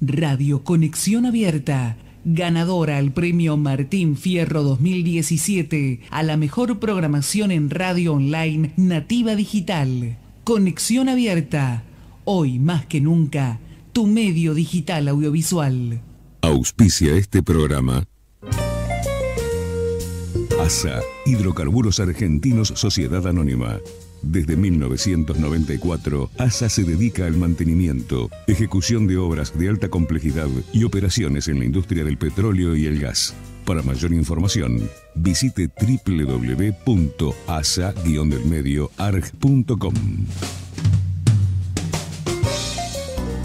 Radio Conexión Abierta, ganadora al premio Martín Fierro 2017 a la mejor programación en radio online nativa digital. Conexión Abierta, hoy más que nunca, tu medio digital audiovisual. Auspicia este programa. ASA, Hidrocarburos Argentinos Sociedad Anónima. Desde 1994, ASA se dedica al mantenimiento, ejecución de obras de alta complejidad y operaciones en la industria del petróleo y el gas. Para mayor información, visite www.asa-delmedioarg.com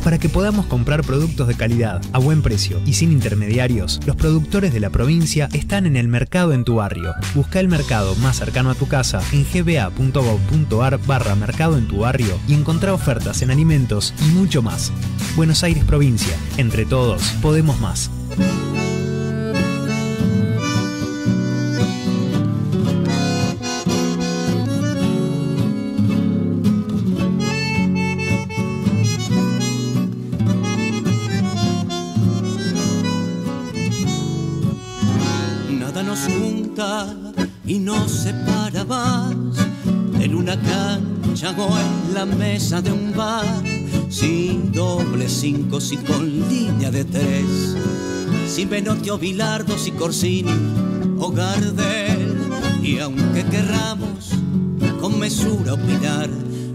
para que podamos comprar productos de calidad, a buen precio y sin intermediarios, los productores de la provincia están en el mercado en tu barrio. Busca el mercado más cercano a tu casa en gba.gov.ar barra mercado en tu barrio y encontrá ofertas en alimentos y mucho más. Buenos Aires Provincia, entre todos, podemos más. En la mesa de un bar, sin doble cinco, y con línea de tres, sin Benotti o Bilardos y Corsini o Gardel, y aunque querramos con mesura opinar,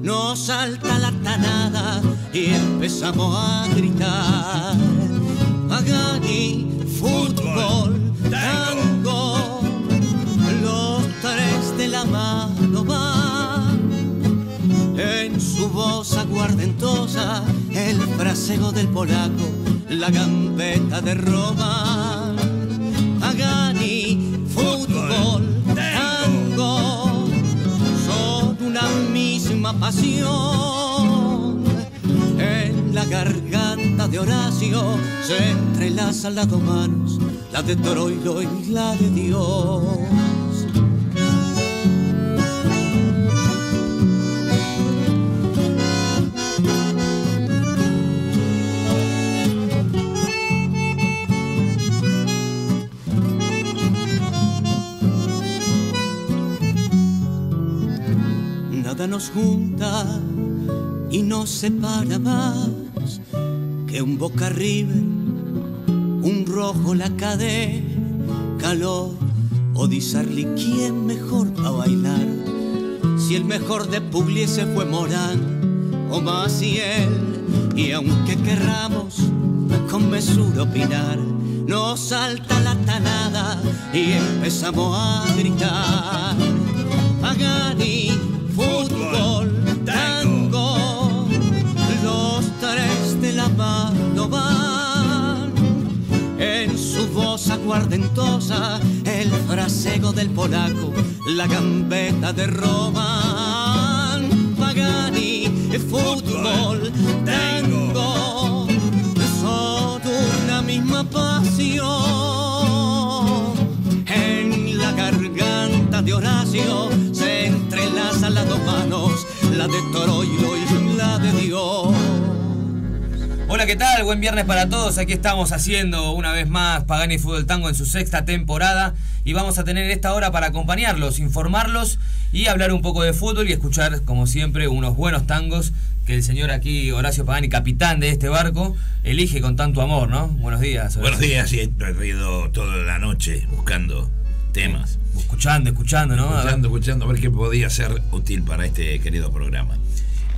nos salta la tanada y empezamos a gritar. Pagani, voz aguardentosa, el fraseo del polaco, la gambeta de Roma. Pagani, fútbol, tango, son una misma pasión. En la garganta de Horacio se entrelazan las dos manos, la de Toroilo y la de Dios. Nos junta y nos separa más que un Boca River, un rojo la cadena, calor o Sarli, ¿quién mejor para bailar? Si el mejor de Pugliese fue Morán o Maciel, y aunque querramos con mesura opinar, nos salta la tanada y empezamos a gritar. Pagani, fútbol, tango, los tres de la mano van. En su voz aguardentosa, el fraseo del polaco, la gambeta de Román. Pagani, fútbol, tango, la de Toroilo y la de Dios. Hola, ¿qué tal? Buen viernes para todos. Aquí estamos haciendo una vez más Pagani Fútbol Tango en su sexta temporada y vamos a tener esta hora para acompañarlos, informarlos y hablar un poco de fútbol y escuchar, como siempre, unos buenos tangos que el señor aquí, Horacio Pagani, capitán de este barco, elige con tanto amor, ¿no? Buenos días. Horacio. Buenos días, sí, he ido toda la noche buscando temas. Escuchando, escuchando, ¿no? A. Escuchando, escuchando, a ver qué podía ser útil para este querido programa.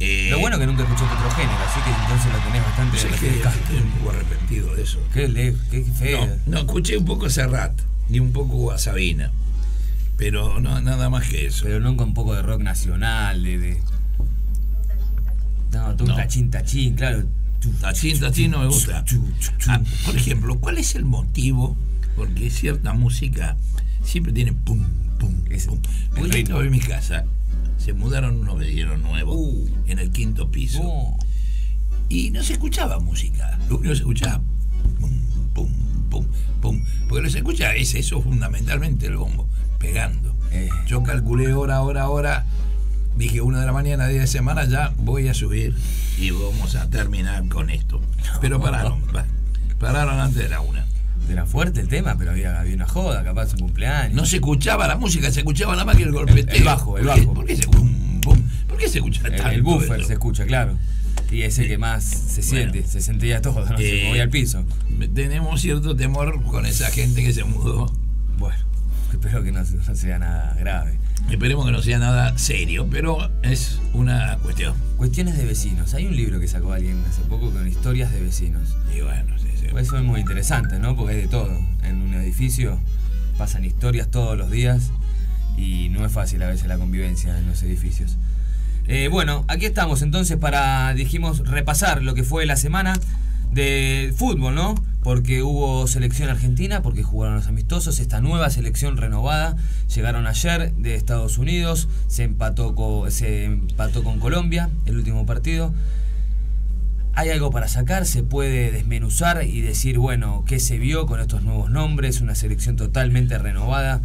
Eh, Lo bueno que nunca escuché Petrogénica, así que entonces lo tenés bastante es que estoy un poco arrepentido de eso. Qué, le- qué feo. No, no, escuché un poco a Serrat y un poco a Sabina. Pero no, nada más que eso. Pero nunca un poco de rock nacional, de. de- No, un No. tachín, tachín, claro. Tachín, tachín no me gusta. Ah, por ejemplo, ¿cuál es el motivo? Porque cierta música siempre tiene pum, pum, pum. El ritmo de mi casa se mudaron unos vecinos nuevos Uh. en el quinto piso. Y no se escuchaba música. Lo único que se escuchaba pum, pum, pum, pum. Porque lo que se escucha es eso fundamentalmente el bombo, pegando. Eh. Yo calculé hora, hora, hora dije una de la mañana, día de semana, ya voy a subir y vamos a terminar con esto. Pero pararon, pa- pararon antes de la una. Era fuerte el tema, pero había, había una joda, capaz un cumpleaños. No se escuchaba la música, se escuchaba nada más que el golpeteo. El bajo, el ¿Por qué- bajo. ¿Por qué se, bum, bum? ¿Por qué se escucha el, tanto el buffer se escucha, claro. Y ese que más se siente, se sentía todo, ¿no? se Eh, movía al piso. Tenemos cierto temor con esa gente que se mudó. Bueno, espero que no, no sea nada grave. Esperemos que no sea nada serio, pero es una cuestión. Cuestiones de vecinos. Hay un libro que sacó alguien hace poco con historias de vecinos. Y bueno. Eso es muy interesante, ¿no? Porque hay de todo. En un edificio pasan historias todos los días y no es fácil a veces la convivencia en los edificios. Eh, bueno, aquí estamos entonces para, dijimos, repasar lo que fue la semana de fútbol, ¿no? Porque hubo selección argentina, porque jugaron los amistosos, esta nueva selección renovada. Llegaron ayer de Estados Unidos, se empató con, se empató con Colombia, el último partido. Hay algo para sacar, se puede desmenuzar y decir, bueno, qué se vio con estos nuevos nombres, una selección totalmente renovada,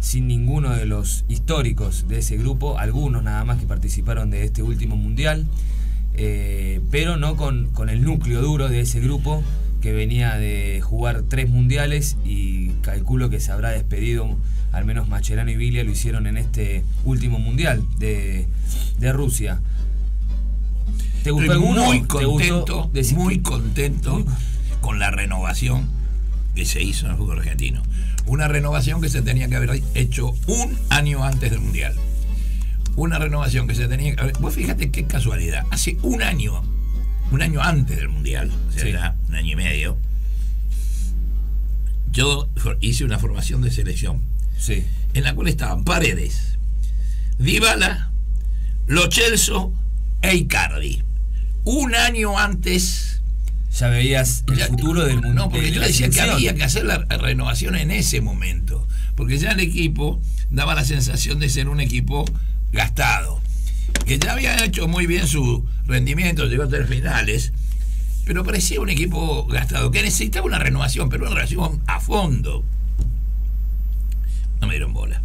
sin ninguno de los históricos de ese grupo, algunos nada más que participaron de este último mundial, eh, pero no con, con el núcleo duro de ese grupo que venía de jugar tres mundiales y calculo que se habrá despedido, al menos Macherano y Vilia lo hicieron en este último mundial de, de Rusia. ¿Te gustó Estoy alguno? muy ¿Te gustó? contento, muy contento con la renovación que se hizo en el fútbol argentino. Una renovación que se tenía que haber hecho un año antes del Mundial. Una renovación que se tenía que haber... Vos fíjate qué casualidad. Hace un año, un año antes del Mundial, o sea, Sí. un año y medio, yo hice una formación de selección Sí. en la cual estaban Paredes, Dybala, Lo Celso e Icardi. Un año antes. Ya veías el ya- futuro del mundo. No, porque yo decía que había que hacer la renovación en ese momento. Porque ya el equipo daba la sensación de ser un equipo gastado. Que ya había hecho muy bien su rendimiento, llegó a tres finales. Pero parecía un equipo gastado, que necesitaba una renovación, pero una renovación a fondo. No me dieron bola.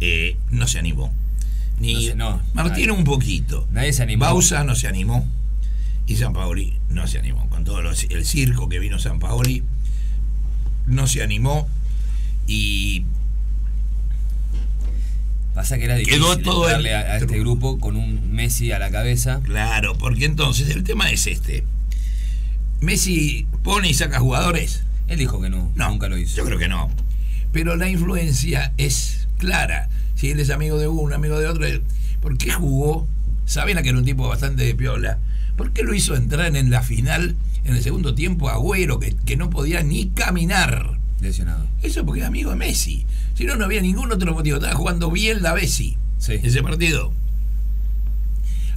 Eh, no se animó. Ni No Martín nadie. un poquito. Nadie se animó. Bausa no se animó. Y San Paoli no se animó. Con todo lo- el circo que vino San Paoli, no se animó. Y Pasa que era difícil Quedó todo el- a, a este grupo con un Messi a la cabeza. claro, porque entonces el tema es este. Messi pone y saca jugadores. Él dijo que no, No, nunca lo hizo. Yo creo que no. Pero la influencia es clara. Si él es amigo de uno, amigo de otro, ¿por qué jugó? Saben que era un tipo bastante de piola. ¿Por qué lo hizo entrar en la final, en el segundo tiempo, Agüero, que, que no podía ni caminar? Lesionado. Eso porque era amigo de Messi. Si no, no había ningún otro motivo. Estaba jugando bien la Bessi. Sí. Ese partido.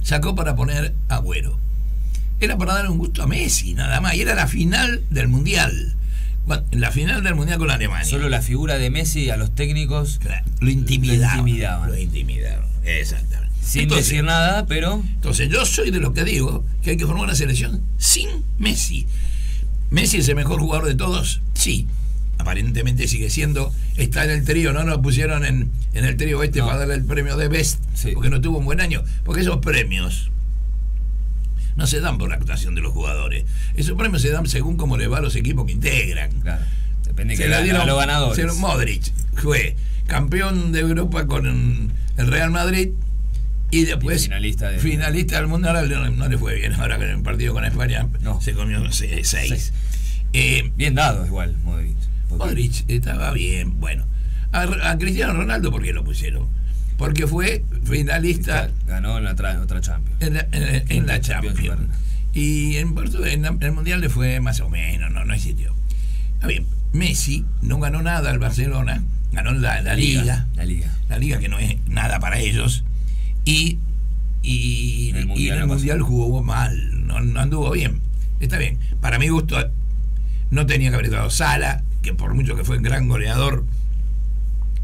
Sacó para poner Agüero. Era para dar un gusto a Messi, nada más. Y era la final del Mundial. La final del Mundial con Alemania. Solo la figura de Messi a los técnicos, Claro, lo intimidaban. Lo intimidaban. Lo intimidaron. Exactamente. Sin entonces, decir nada, pero entonces, yo soy de los que digo que hay que formar una selección sin Messi. ¿Messi es el mejor jugador de todos? Sí. Aparentemente sigue siendo. Está en el trío, no nos pusieron en, en el trío este No. para darle el premio de Best, Sí. porque no tuvo un buen año. Porque esos premios no se dan por la actuación de los jugadores. Esos premios se dan según cómo le va a los equipos que integran. claro, depende Se que la a dieron- los ganadores. se- Modric fue campeón de Europa con el Real Madrid y después Y finalista de- finalista del Mundial. Ahora No, le fue bien ahora con el partido con España. No. Se comió se- seis. Seis. Eh, Bien dado igual, Modric. Porque- Modric estaba bien. Bueno, a, a Cristiano Ronaldo, ¿por qué lo pusieron? Porque fue finalista Ganó en la tra- otra Champions. en la, en- en la Champions. Y en, en en el Mundial le fue más o menos, no, no existió. Está bien, Messi no ganó nada al Barcelona, ganó la, la Liga, La Liga. la Liga que no es nada para ellos, y, y, En el y Mundial en el no pasó. Mundial jugó mal, no, no anduvo bien. Está bien, para mi gusto no tenía que haber estado Sala, que por mucho que fue un gran goleador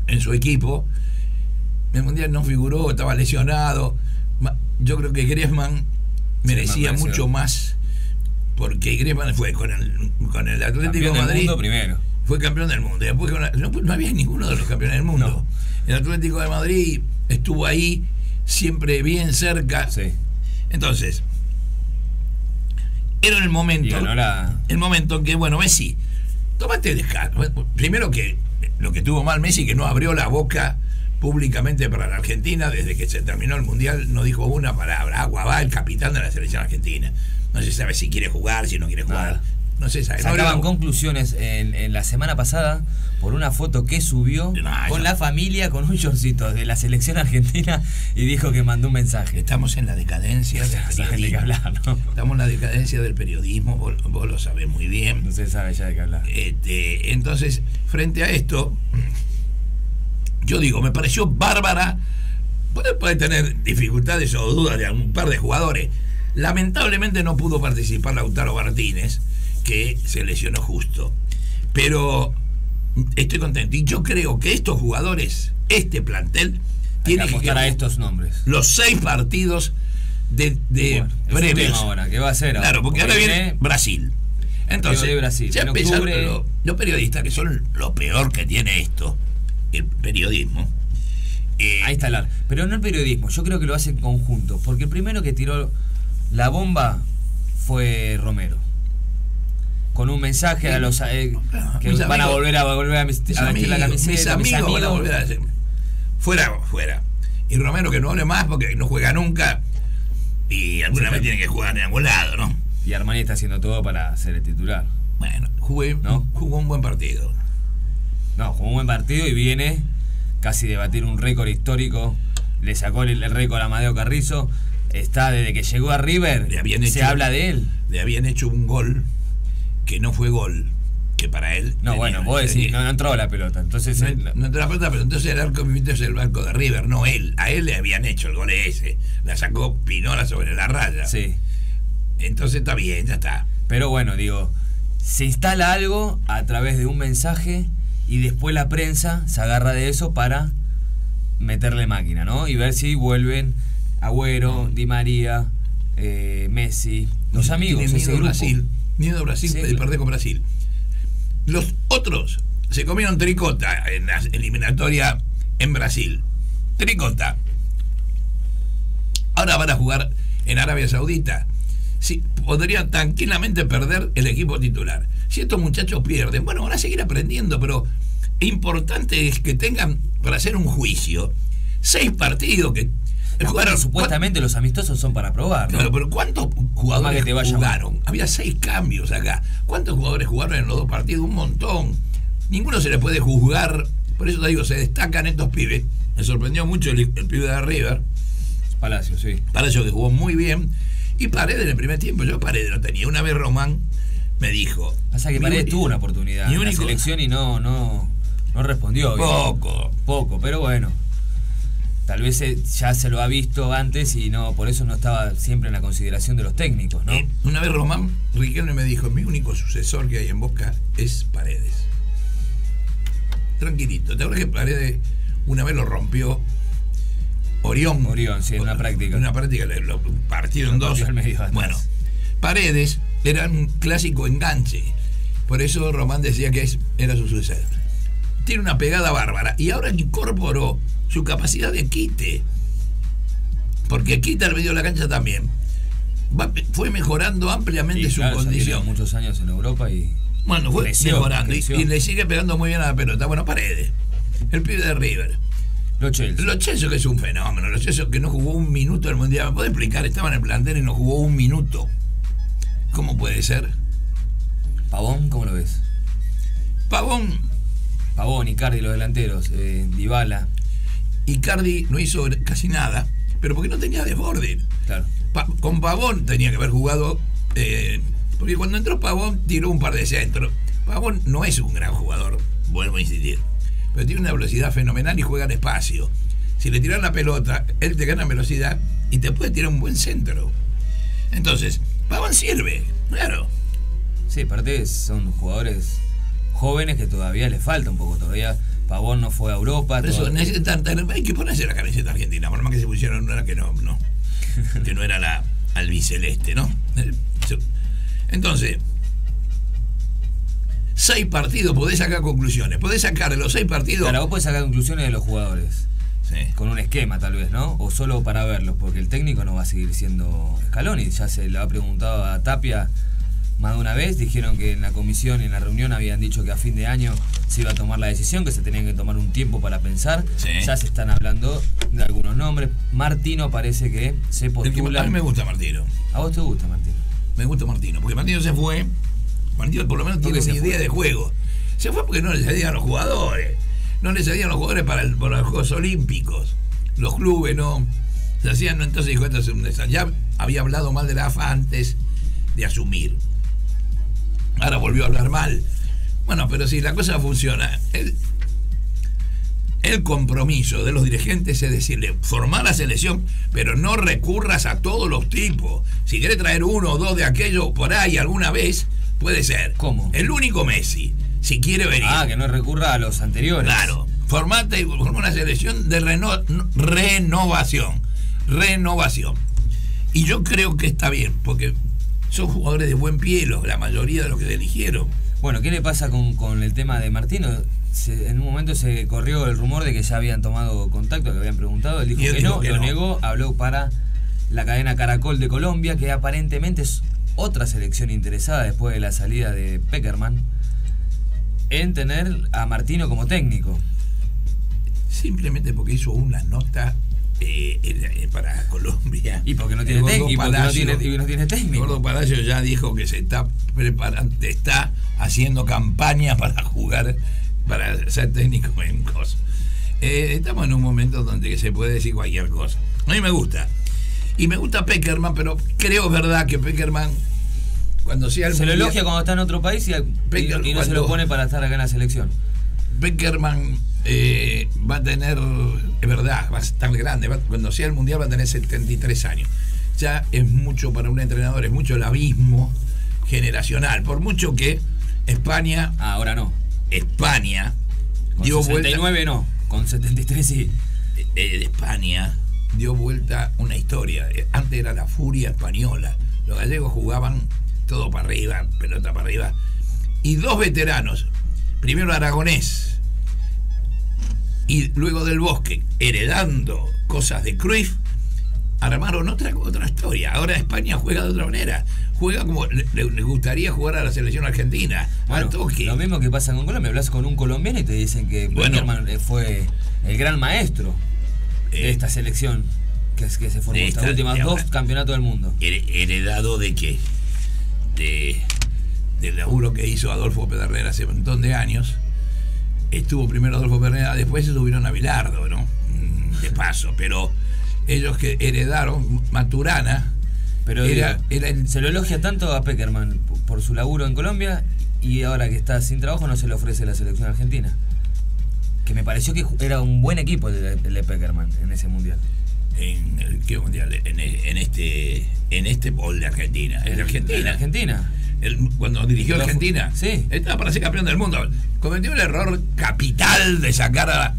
en su equipo, en el Mundial no figuró, estaba lesionado. Yo creo que Griezmann merecía mucho más porque Griezmann fue con el, con el Atlético de Madrid mundo primero. fue campeón del mundo. Y después no, no había ninguno de los campeones del mundo. No. El Atlético de Madrid estuvo ahí, siempre bien cerca. Sí. Entonces, era el momento. La- El momento en que, bueno, Messi, tómate descanso. Primero que lo que tuvo mal Messi, que no abrió la boca públicamente para la Argentina desde que se terminó el Mundial, no dijo una palabra. Agua va el capitán de la selección argentina. No se sabe si quiere jugar, si no quiere jugar. Nada. No se sabe. No Sacaban habló- conclusiones en, en la semana pasada por una foto que subió No, con yo- la familia con un shortcito de la selección argentina y dijo que mandó un mensaje. Estamos en la decadencia del No saben de periodismo. hablar, ¿no? Estamos en la decadencia del periodismo, vos, vos lo sabés muy bien. No se sabe ya de qué hablar. Este, entonces, frente a esto, yo digo, me pareció bárbara. Puede, puede tener dificultades o dudas de algún par de jugadores. Lamentablemente no pudo participar Lautaro Martínez, que se lesionó justo. Pero estoy contento. Y yo creo que estos jugadores, este plantel, que tiene que apostar a estos nombres. los seis partidos de, de Bueno, previos. ahora, ¿qué va a hacer? Claro, porque ahora viene Brasil. Entonces, Brasil. ya En empezaron octubre- lo- los periodistas, que son lo peor que tiene esto, el periodismo. eh, Ahí está el ar. Pero no el periodismo, yo creo que lo hace en conjunto. Porque el primero que tiró la bomba fue Romero. Con un mensaje a los eh, Ah, que mis van a amigos- volver a volver a, vestir mis a vestir la amigos, camiseta. mis amigos van a volver a hacer- Fuera, fuera. Y Romero que no hable más porque no juega nunca. Y alguna vez tiene que jugar en algún lado, ¿no? Y Armani está haciendo todo para ser el titular. Bueno, jugué, ¿No? jugó un buen partido. No, jugó un buen partido y viene casi de batir un récord histórico. Le sacó el, el récord a Amadeo Carrizo. Está desde que llegó a River. Le habían se hecho- habla de él. Le habían hecho un gol que no fue gol, que para él. No, bueno, vos decís, no, no entró la pelota. Entonces, No, eh, no entró la pelota, pero entonces el arco es el barco de River, no él. A él le habían hecho el gol ese. La sacó Pinola sobre la raya. sí. Entonces está bien, ya está. Pero bueno, digo, se instala algo a través de un mensaje y después la prensa se agarra de eso para meterle máquina, ¿no? Y ver si vuelven Agüero, Di María, eh, Messi, los amigos, ese grupo. Brasil. Miedo a Brasil Sí, de claro. perder con Brasil. Los otros se comieron tricota en la eliminatoria en Brasil. Tricota. Ahora van a jugar en Arabia Saudita. Sí, podrían tranquilamente perder el equipo titular. Si estos muchachos pierden, bueno, van a seguir aprendiendo, pero importante es que tengan para hacer un juicio seis partidos que Supuestamente los amistosos son para probar, ¿no? Claro, pero ¿cuántos jugadores que te vaya jugaron? Había seis cambios acá. ¿Cuántos jugadores jugaron en los dos partidos? Un montón. Ninguno se le puede juzgar. Por eso te digo, se destacan estos pibes. Me sorprendió mucho el, el pibe de River. Palacio, sí. Pareció que jugó muy bien. Y Paredes en el primer tiempo. Yo Paredes lo tenía. Una vez Román me dijo. Pasa que Paredes único- tuvo una oportunidad en la único- selección y no, no, no respondió. bien. Poco. Poco, pero bueno. Tal vez eh, ya se lo ha visto antes y no, por eso no estaba siempre en la consideración de los técnicos, ¿no? Eh, Una vez Román Riquelme me dijo, mi único sucesor que hay en Boca es Paredes. Tranquilito. ¿Te acuerdas que Paredes una vez lo rompió Orión? Orión, sí, en una práctica. En una práctica lo partieron Lo dos. al medio. Bueno, Paredes era un clásico enganche. Por eso Román decía que es- era su sucesor. Tiene una pegada bárbara. Y ahora incorporó su capacidad de quite. Porque quita el medio de la cancha también. Va- fue mejorando ampliamente Y su claro, condición. muchos años en Europa y Bueno, fue creció, mejorando. y- creció. Y, le sigue pegando muy bien a la pelota. Bueno, Paredes. El pibe de River. Lo Chelsea. Lo Chelsea que es un fenómeno. Lo Chelsea que no jugó un minuto del Mundial. ¿Me puede explicar? Estaba en el plantel y no jugó un minuto. ¿Cómo puede ser? Pavón, ¿cómo lo ves? Pavón, Pavón, Icardi, los delanteros, eh, Dybala, Icardi no hizo casi nada, pero porque no tenía desborde. claro. Pa- con Pavón tenía que haber jugado. eh, porque cuando entró Pavón tiró un par de centros. Pavón no es un gran jugador, vuelvo a insistir. Pero tiene una velocidad fenomenal y juega en espacio. Si le tiran la pelota, él te gana velocidad y te puede tirar un buen centro. Entonces, Pavón sirve, claro. Sí, aparte son jugadores jóvenes que todavía les falta un poco. Todavía Pavón no fue a Europa. Por eso hay que ponerse la camiseta argentina, por más que se pusieron una que no, no. que no era la albiceleste, ¿no? Entonces, seis partidos, podés sacar conclusiones. Podés sacar de los seis partidos. Claro, vos podés sacar conclusiones de los jugadores. con un esquema tal vez, ¿no? O solo para verlos, porque el técnico no va a seguir siendo Scaloni. Ya se le ha preguntado a Tapia más de una vez, dijeron que en la comisión, en la reunión, habían dicho que a fin de año se iba a tomar la decisión, que se tenían que tomar un tiempo para pensar. Ya se están hablando de algunos nombres. Martino parece que se postula. a mí me gusta Martino. ¿A vos te gusta Martino? Me gusta Martino, porque Martino se fue. Martino por lo menos tiene una idea de juego. Se fue porque no le salían los jugadores. No le salían los jugadores para, los Juegos Olímpicos. Los clubes no. Se hacían, entonces dijo, esto es un desastre. Ya había hablado mal de la AFA antes de asumir. Ahora volvió a hablar mal. Bueno, pero si la cosa funciona, el, el compromiso de los dirigentes es decirle, formar la selección, pero no recurras a todos los tipos. Si quieres traer uno o dos de aquello por ahí alguna vez, puede ser. ¿Cómo? El único Messi, si quiere venir. Ah, que no recurra a los anteriores. Claro. Formate y forma una selección de renovación. Renovación. Y yo creo que está bien, porque son jugadores de buen pie, los, la mayoría de los que eligieron. Bueno, ¿qué le pasa con, el tema de Martino? en un momento se corrió el rumor de que ya habían tomado contacto, que habían preguntado. Él dijo que no, lo negó, habló para la cadena Caracol de Colombia, que aparentemente es otra selección interesada después de la salida de Peckerman en tener a Martino como técnico. Simplemente porque hizo una nota eh, eh, para Colombia. Y porque no tiene, técnico, no tiene, técnico. Gordo Palacio ya dijo que se está preparando, está haciendo campaña para jugar, para ser técnico en cosas. Eh, estamos en un momento donde se puede decir cualquier cosa. A mí me gusta. Y me gusta Peckerman, pero creo verdad que Peckerman cuando sea el Se lo elogia cuando está en otro país y, no se lo pone para estar acá en la selección. Peckerman eh, va a tener, es verdad, va a estar grande, cuando sea el Mundial va a tener 73 años. Ya es mucho para un entrenador, es mucho el abismo generacional, por mucho que España... Ah, ahora no. España con dio 69 no, con 73 sí. Eh, eh, España dio vuelta una historia. Antes era la furia española. Los gallegos jugaban todo para arriba, pelota para arriba. Y dos veteranos, primero Aragonés, y luego del bosque, heredando cosas de Cruyff, armaron otra, otra historia. Ahora España juega de otra manera. Juega como le, gustaría jugar a la selección argentina. Lo mismo que pasa con Colombia. Hablas con un colombiano y te dicen que bueno, fue el gran maestro de eh, esta selección que, que se formó. Estas últimas dos campeonatos del mundo. ¿Heredado de qué? De, del laburo que hizo Adolfo Pedernera hace un montón de años estuvo primero Adolfo Perneda, después se subieron a Bilardo, ¿no? Mm, de paso, pero ellos que heredaron Maturana. Pero era, se lo elogia tanto a Peckerman por su laburo en Colombia y ahora que está sin trabajo no se le ofrece la selección argentina. Que me pareció que era un buen equipo el de, Peckerman en ese mundial. ¿En qué mundial? En, este en este bol de Argentina. En Argentina. En Argentina cuando dirigió Argentina, sí. estaba para ser campeón del mundo. Cometió el error capital de sacar a,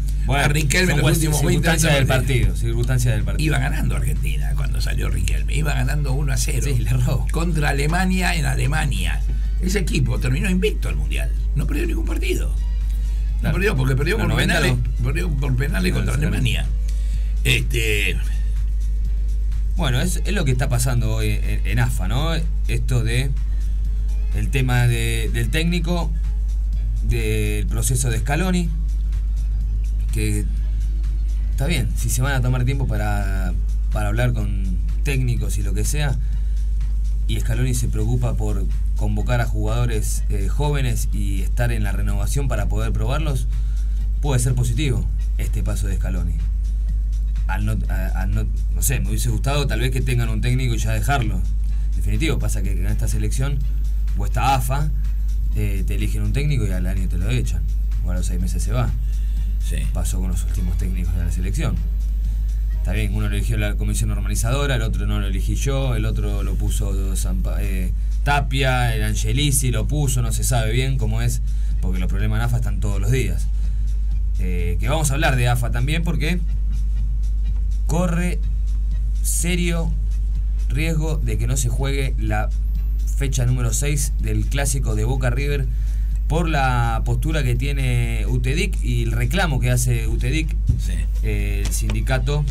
Riquelme en los últimos 20 años. Del partido, circunstancias del partido. Iba ganando Argentina cuando salió Riquelme. Iba ganando 1 a 0. Sí, le erró. Contra Alemania en Alemania. Ese equipo terminó invicto al mundial. No perdió ningún partido. No perdió porque perdió por penales, perdió por penales contra Alemania. Este. Bueno, es, es, lo que está pasando hoy en, AFA, ¿no? Esto de el tema del técnico, del proceso de Scaloni, que está bien, si se van a tomar tiempo para, hablar con técnicos y lo que sea, y Scaloni se preocupa por convocar a jugadores eh, jóvenes y estar en la renovación para poder probarlos, puede ser positivo este paso de Scaloni. Al no, no sé, me hubiese gustado tal vez que tengan un técnico y ya dejarlo. Definitivo, pasa que en esta selección o esta AFA, eh, te eligen un técnico y al año te lo echan. O a los seis meses se va. Sí. Pasó con los últimos técnicos de la selección. Está bien, uno lo eligió la comisión normalizadora, el otro no lo elegí yo, el otro lo puso eh, Tapia, el Angelici lo puso, no se sabe bien cómo es, porque los problemas en AFA están todos los días. Eh, que vamos a hablar de AFA también porque corre serio riesgo de que no se juegue la fecha número 6 del clásico de Boca River por la postura que tiene UTEDIC y el reclamo que hace UTEDIC, Sí. eh, el sindicato,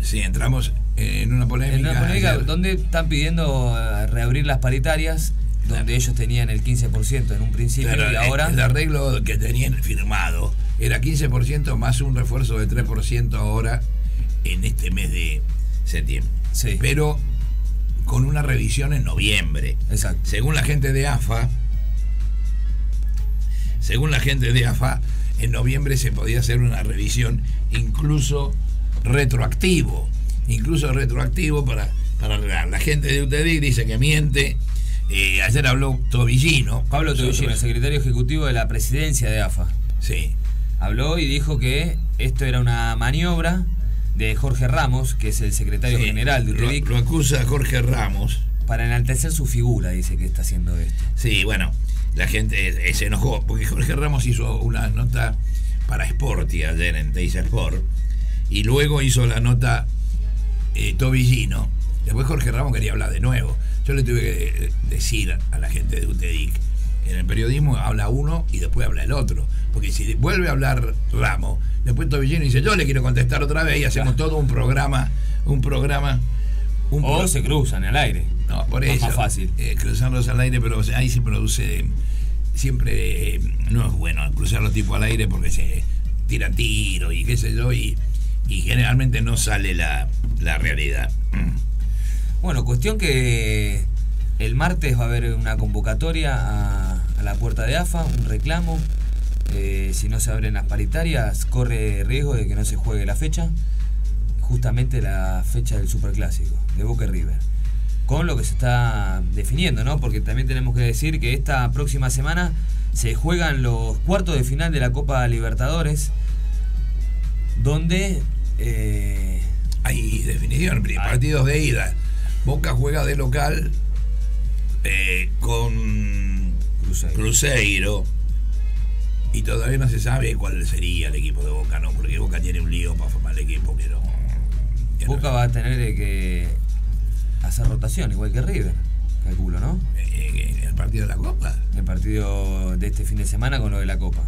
Sí, entramos en una polémica. en una polémica ayer. donde están pidiendo eh, reabrir las paritarias, donde ellos tenían el 15% en un principio Claro, y ahora... el arreglo que tenían firmado era 15% más un refuerzo de 3% ahora en este mes de septiembre. Sí. Pero con una revisión en noviembre. Exacto. Según la gente de AFA, según la gente de AFA, en noviembre se podía hacer una revisión incluso retroactivo. Incluso retroactivo para, para arreglar. La gente de UTEDIC dice que miente. Eh, ayer habló Tobillino. Pablo Tobillino, secretario ejecutivo de la presidencia de AFA. Sí. habló y dijo que esto era una maniobra de Jorge Ramos, que es el secretario Sí, general de lo, UTEDIC, lo acusa Jorge Ramos. para enaltecer su figura, dice que está haciendo esto. Sí, bueno, la gente eh, se enojó porque Jorge Ramos hizo una nota para Sporty ayer en Teis Sport y luego hizo la nota eh, Tobillino. Después Jorge Ramos quería hablar de nuevo. Yo le tuve que eh, decir a la gente de UTEDIC, en el periodismo habla uno y después habla el otro. Porque si vuelve a hablar Ramos, después Tobillino dice, yo le quiero contestar otra vez y hacemos todo un programa, un programa... Un O pro- se cruzan al aire. no, por Más eso. fácil. eh, cruzarlos al aire, pero ahí se produce. Siempre eh, no es bueno cruzar los tipos al aire porque se tira tiro y qué sé yo, y, y generalmente no sale la, la realidad. Bueno, cuestión que el martes va a haber una convocatoria a, a la puerta de AFA, un reclamo. Eh, si no se abren las paritarias, corre riesgo de que no se juegue la fecha, justamente la fecha del Superclásico, de Boca River. Con lo que se está definiendo, ¿no? Porque también tenemos que decir que esta próxima semana se juegan los cuartos de final de la Copa Libertadores, donde eh, Hay definición, Hay. partidos de ida. Boca juega de local eh, con Cruzeiro. Cruzeiro. Y todavía no se sabe cuál sería el equipo de Boca, ¿no? Porque Boca tiene un lío para formar el equipo que no. que no- Boca va a tener que hacer rotación, igual que River, calculo, ¿no? en el partido de la Copa. El partido de este fin de semana con lo de la Copa.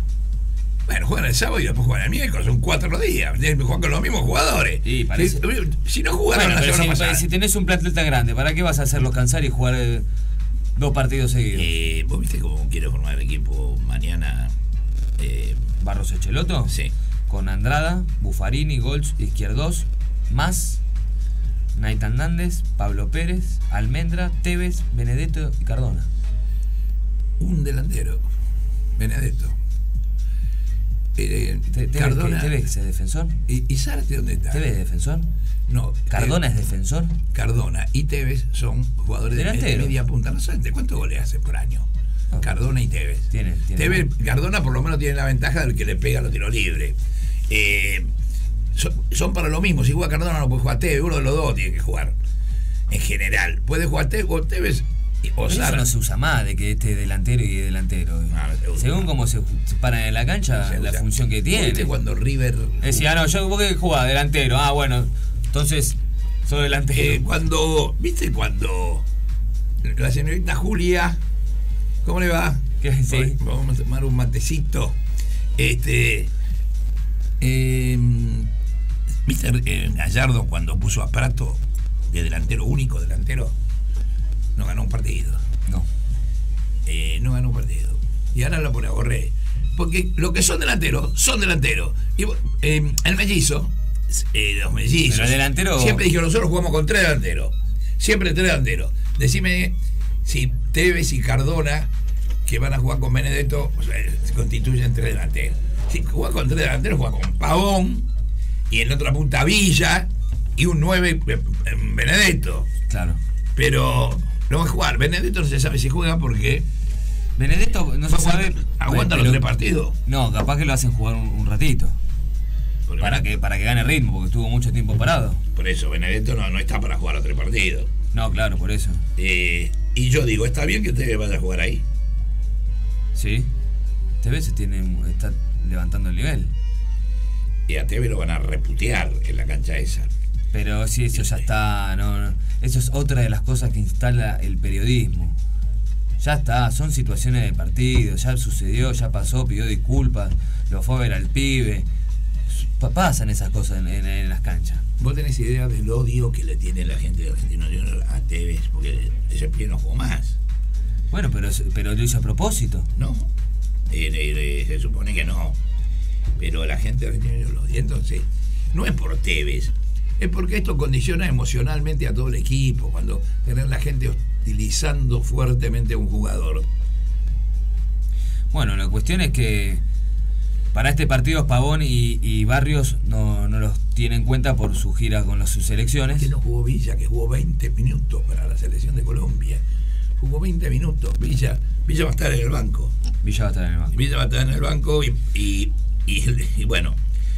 Bueno, juegan el sábado y después juegan el miércoles, son cuatro días. Jugar con los mismos jugadores. Sí, parece. Si, si no jugaron Bueno, la semana si, pasada. si tenés un plantel tan grande, ¿para qué vas a hacerlos cansar y jugar dos partidos seguidos? Eh, ¿Vos viste cómo quiere formar el equipo mañana? Eh, Barros Echeloto, sí. con Andrada, Buffarini, Golds, Izquierdos, más Naitan Nández, Pablo Pérez, Almendra, Tevez, Benedetto y Cardona. Un delantero, Benedetto. Eh, Cardona. ¿qué- ¿Tevez es defensor? ¿Y, y Zárate dónde está? ¿Tevez es defensor? No. ¿Cardona eh, es defensor? Cardona y Tevez son jugadores de media punta. No sé, ¿cuántos goles hace por año? Ah. Cardona y Tevez. Tiene- tiene- Tevez, Cardona por lo menos tiene la ventaja del que le pega los tiros libres. Eh, son, son para lo mismo. Si juega Cardona no puede jugar Tevez. Uno de los dos tiene que jugar. En general. Puede jugar Tevez o Tevez y- o Pero eso no se usa más de que este delantero y delantero. No, no se usa Según cómo se, paran en la cancha, la función que ¿Vos tiene. cuando River. Decía, ah, no, yo vos que jugás delantero. Ah, bueno, entonces soy delantero. Eh, cuando. ¿Viste cuando la señorita Julia. ¿Cómo le va? ¿Qué? Sí. Vamos a tomar un matecito. Este. eh, ¿Viste eh, Gallardo cuando puso a Prato de delantero, único delantero? No ganó un partido. No. Eh, no ganó un partido. Y ahora lo pone a Borré. Porque los que son delanteros, son delanteros. Y eh, el mellizo, eh, los mellizos. Pero el delantero- Siempre dijeron, nosotros jugamos con tres delanteros. Siempre tres delanteros. Decime si Tevez y Cardona, que van a jugar con Benedetto, o sea, se constituyen tres delanteros. Si juega con tres delanteros, juega con Pavón, y en la otra punta Villa, y un 9 Benedetto. Claro. Pero no va a jugar. Benedetto no se sabe si juega porque Benedetto no se sabe. aguanta los tres partidos. No, capaz que lo hacen jugar un, un ratito. Porque Para que, para que gane ritmo, porque estuvo mucho tiempo parado. Por eso, Benedetto no, no está para jugar los tres partidos. No, claro, por eso. Eh, y yo digo, está bien que usted vaya a jugar ahí. Sí. Vez se tiene, está levantando el nivel. Y a Tevez lo van a reputear en la cancha esa. Pero sí, eso ya está. No, no. Eso es otra de las cosas que instala el periodismo. Ya está, son situaciones de partido, ya sucedió, ya pasó, pidió disculpas, lo fue a ver al pibe. Pa- Pasan esas cosas en, en- en las canchas. Vos tenés idea del odio que le tiene la gente de Argentino Junior a Tevez, porque ese pie no jugó más, Bueno, pero, pero lo hizo a propósito. ¿no? Eh, eh, eh, se supone que no. Pero la gente de Argentino Junior lo odia. Entonces, no es por Tevez, es porque esto condiciona emocionalmente a todo el equipo, cuando tener la gente hostilizando fuertemente a un jugador. Bueno, la cuestión es que para este partido Pavón y, y Barrios no, no los tiene en cuenta por su gira con las, sus selecciones. Que no jugó Villa, que jugó 20 minutos para la selección de Colombia. Jugó 20 minutos. Villa, Villa va a estar en el banco. Villa va a estar en el banco. Villa va a estar en el banco y, y, bueno.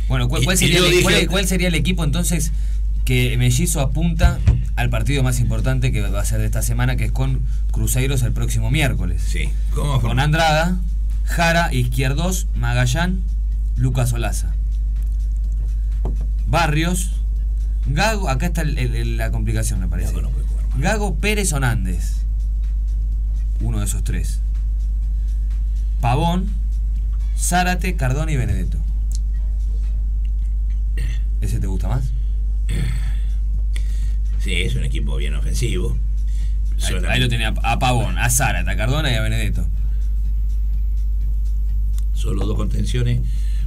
Bueno, ¿cuál, sería el, dije cuál- antes- cuál sería el equipo entonces que Mellizo apunta al partido más importante que va a ser de esta semana, que es con Cruzeiro el próximo miércoles? Sí, ¿cómo Con Andrada, Jara, Izquierdos, Magallán, Lucas Olaza. Barrios, Gago, acá está el- el- la complicación, me parece. Gago no puede jugar más. Gago Pérez Onández. Uno de esos tres. Pavón, Zárate, Cardona y Benedetto. ¿Ese te gusta más? Sí, es un equipo bien ofensivo. Ahí, ahí lo tenía a Pavón, a Zárate, a Cardona y a Benedetto. Solo dos contenciones.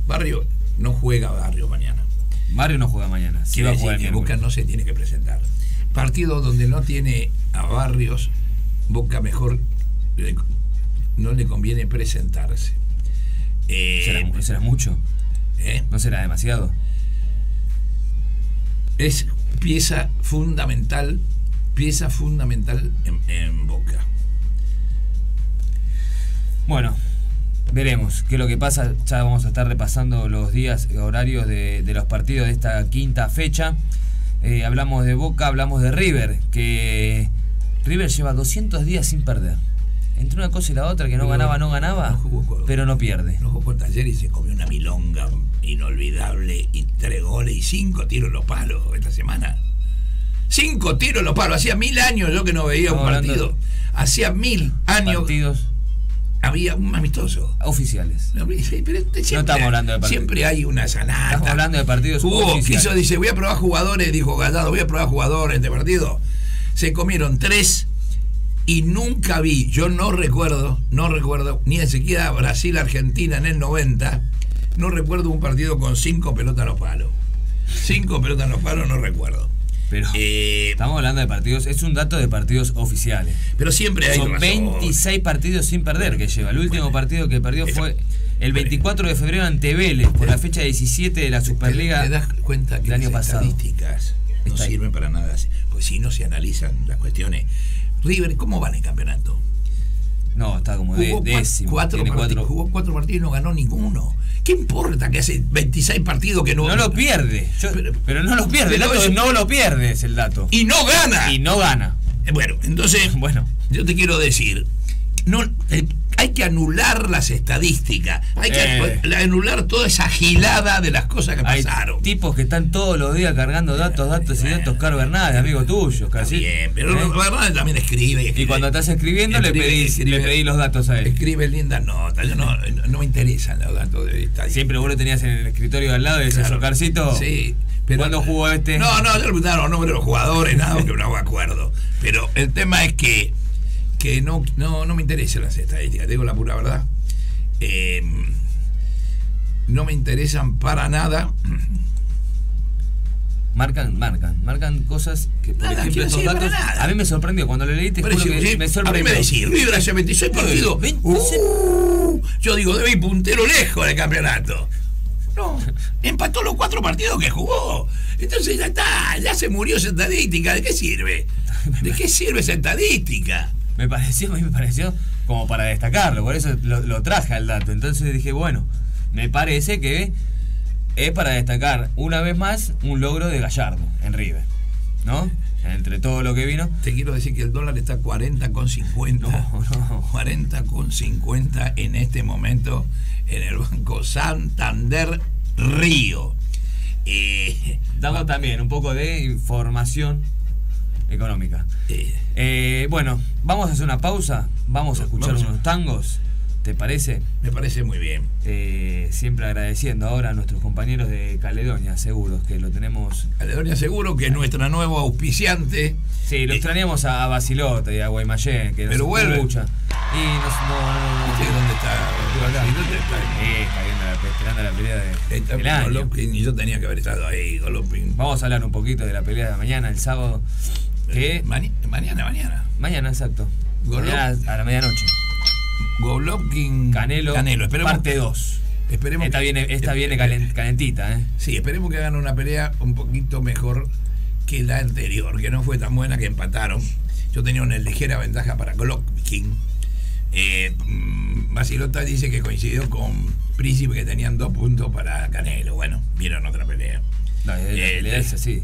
Barrio, no juega Barrio mañana. Barrio no juega mañana. Sí va a jugar que. Boca no se tiene que presentar. Partido donde no tiene a Barrios, Boca mejor le- no le conviene presentarse. Eh, ¿Será, será mucho? eh, ¿No será demasiado? es pieza fundamental, pieza fundamental en, en Boca. Bueno, veremos qué es lo que pasa. Ya vamos a estar repasando los días horarios de, de los partidos de esta quinta fecha. Eh, hablamos de Boca, hablamos de River, que River lleva 200 días sin perder. Entre una cosa y la otra, que no Pero ganaba, no ganaba, no jugó con- pero no pierde. No jugó Taller y se comió una milonga inolvidable y tres goles y cinco tiros en los palos esta semana. Cinco tiros en los palos. Hacía mil años yo que no veía un partido. Hacía mil años Partidos había un amistoso. oficiales. No, pero estamos hablando de partidos. Siempre hay una sanata. Estamos hablando de partidos Hubo, oficiales. quiso, dice, voy a probar jugadores, dijo Gallardo, voy a probar jugadores de partido. Se comieron tres y nunca vi, yo no recuerdo, no recuerdo, ni siquiera Brasil-Argentina en el 90, no recuerdo un partido con cinco pelotas a los palos. Cinco pelotas a los palos no recuerdo. Pero Eh, estamos hablando de partidos, es un dato de partidos oficiales. pero siempre hay Son razón. 26 partidos sin perder que lleva. El último Bueno. partido que perdió Eso. fue el 24 de febrero ante Vélez por la fecha 17 de la ¿Te, Superliga. te das cuenta que del año las pasado. estadísticas no Está ahí. sirven para nada? Pues si no se analizan las cuestiones. River, ¿cómo va en el campeonato? No, está como de, Jugó cua- décimo. cuatro, tiene partidos, cuatro. jugó cuatro partidos y no ganó ninguno. ¿Qué importa que hace 26 partidos que no No lo pierde. Yo- Pero- pero, no lo pierde. El pero dato eso- es no lo pierde, es el dato. Y no gana. Y no gana. Eh, Bueno, entonces, Bueno. yo te quiero decir, no, eh, hay que anular las estadísticas, hay que Eh. anu- anular toda esa gilada de las cosas que Hay pasaron. tipos que están todos los días cargando datos, datos y datos. Caro Bernal, amigo tuyo, casi. bien, pero ¿Eh? Bernal también escribe. Y escribe. cuando estás escribiendo le, pedís, escribe. le pedís los datos a él. Escribe lindas notas, yo no, no me interesan los datos de estadística. Siempre vos lo tenías en el escritorio de al lado y decías, Claro. Oscarcito, Sí. Pero, ¿cuándo jugó este? No, no, yo le preguntaba los nombres de los jugadores, nada, porque no me acuerdo. Pero el tema es que, que no, no, no me interesan las estadísticas, te digo la pura verdad. Eh, no me interesan para nada. Marcan, marcan, marcan cosas que, por Nada, ejemplo, estos datos. A mí me sorprendió cuando lo leí, te Pero juro si- que me a mí sorprendió. me decís, River hace 26 partidos. Ven- Uh, yo digo, debe ir puntero lejos del campeonato. No, empató los cuatro partidos que jugó. Entonces ya está, ya se murió esa estadística. ¿De qué sirve? ¿De qué sirve esa estadística? Me pareció, me pareció como para destacarlo, por eso lo, lo traje al dato. Entonces dije, bueno, me parece que es para destacar una vez más un logro de Gallardo en River, ¿no? Entre todo lo que vino. Te quiero decir que el dólar está 40 con 50. No, no. 40 con 50 en este momento en el Banco Santander Río. Eh, Damos también un poco de información económica. Eh, bueno, vamos a hacer una pausa, vamos a escuchar unos tangos. ¿Te parece? Me parece muy bien. Eh, siempre agradeciendo ahora a nuestros compañeros de Caledonia Seguros, que lo tenemos. Caledonia Seguro, que es nuestra nueva auspiciante. Sí, lo extrañamos a Basilota y a Guaymallén, que nos Pero vuelve. escucha. Y nos, no, no, no, ¿Viste dónde está? ¿Dónde está? Sí, está viendo la, esperando la pelea de, Está del año. Golovkin, y yo tenía que haber estado ahí, Golovkin. Vamos a hablar un poquito de la pelea de mañana, el sábado. Que Mani- mañana, mañana. mañana, exacto. Mañana a la medianoche. Golovkin. Canelo, Canelo. Esperemos, parte 2. esperemos Esta que- viene, esta eh, viene eh, calen- calentita, ¿eh? Sí, esperemos que hagan una pelea un poquito mejor que la anterior, que no fue tan buena que empataron. Yo tenía una ligera ventaja para Golovkin. Eh, mm, Basilota dice que coincidió con Príncipe que tenían dos puntos para Canelo. Bueno, vieron otra pelea. No, la Eh, es así.